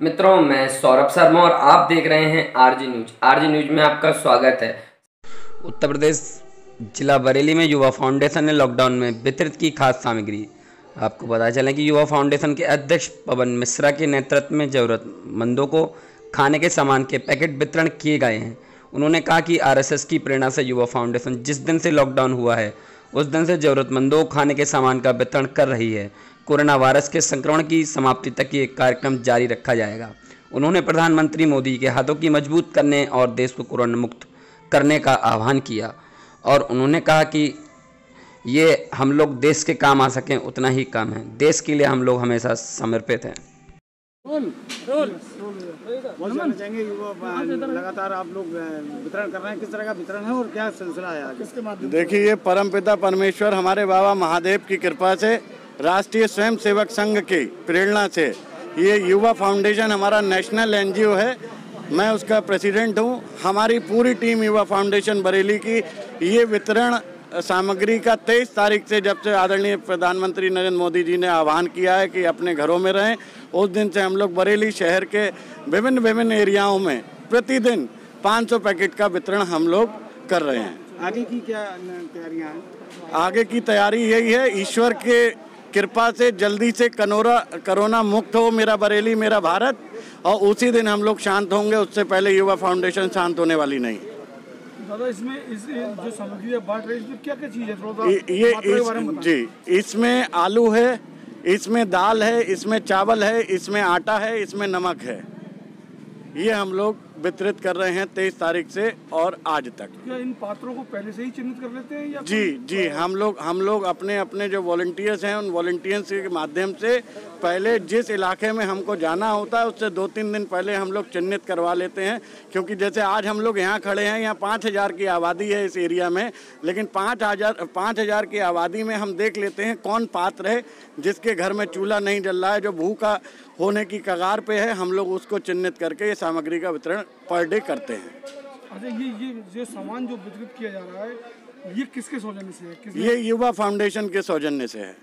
मित्रों, मैं सौरभ शर्मा और आप देख रहे हैं आरजी न्यूज़। आरजी न्यूज़ में आपका स्वागत है। उत्तर प्रदेश जिला बरेली में युवा फाउंडेशन ने लॉकडाउन में वितरित की खास सामग्री। आपको पता चले कि युवा फाउंडेशन के अध्यक्ष पवन मिश्रा के नेतृत्व में ज़रूरतमंदों को खाने के सामान के पैकेट वितरण किए गए हैं। उन्होंने कहा कि आरएसएस की प्रेरणा से युवा फाउंडेशन जिस दिन से लॉकडाउन हुआ है, उस दिन से ज़रूरतमंदों को खाने के सामान का वितरण कर रही है। कोरोना वायरस के संक्रमण की समाप्ति तक ये कार्यक्रम जारी रखा जाएगा। उन्होंने प्रधानमंत्री मोदी के हाथों की मज़बूत करने और देश को कोरोना मुक्त करने का आह्वान किया और उन्होंने कहा कि ये हम लोग देश के काम आ सकें उतना ही काम है। देश के लिए हम लोग हमेशा समर्पित हैं। चाहेंगे लगातार आप लोग वितरण कर रहे हैं। किस तरह का वितरण है और क्या सिलसिला है किसके माध्यम देखिए ये परम पिता परमेश्वर हमारे बाबा महादेव की कृपा से राष्ट्रीय स्वयं सेवक संघ की प्रेरणा से ये युवा फाउंडेशन हमारा नेशनल एनजीओ है। मैं उसका प्रेसिडेंट हूँ। हमारी पूरी टीम युवा फाउंडेशन बरेली की ये वितरण सामग्री का तेईस तारीख से जब से आदरणीय प्रधानमंत्री नरेंद्र मोदी जी ने आह्वान किया है कि अपने घरों में रहें उस दिन से हम लोग बरेली शहर के विभिन्न विभिन्न एरियाओं में प्रतिदिन 500 पैकेट का वितरण हम लोग कर रहे हैं। आगे की क्या तैयारियाँ हैं? आगे की तैयारी यही है ईश्वर के कृपा से जल्दी से कनोरा कोरोना मुक्त हो मेरा बरेली मेरा भारत और उसी दिन हम लोग शांत होंगे उससे पहले युवा फाउंडेशन शांत होने वाली नहीं। दादा इसमें इस जो सामग्री बांट रहे इसमें क्या क्या चीज़ है? ये इस, जी इसमें आलू है इसमें दाल है इसमें चावल है इसमें आटा है इसमें नमक है। ये हम लोग वितरित कर रहे हैं तेईस तारीख से और आज तक। क्या इन पात्रों को पहले से ही चिन्हित कर लेते हैं या जी जी हम लोग हम लोग अपने अपने जो वॉल्टियर्स हैं उन वॉल्टियर्स के माध्यम से पहले जिस इलाके में हमको जाना होता है उससे दो तीन दिन पहले हम लोग चिन्हित करवा लेते हैं। क्योंकि जैसे आज हम लोग यहाँ खड़े हैं यहाँ पाँच हज़ार की आबादी है इस एरिया में लेकिन पाँच हज़ार पाँच हज़ार की आबादी में हम देख लेते हैं कौन पात्र है जिसके घर में चूल्हा नहीं जल रहा है जो भूखा होने की कगार पे है हम लोग उसको चिन्हित करके ये सामग्री का वितरण पर डे करते हैं। अच्छा ये ये ये सामान जो वितरित किया जा रहा है ये किसके सौजन्य से है? किस ये युवा फाउंडेशन के सौजन्य से है।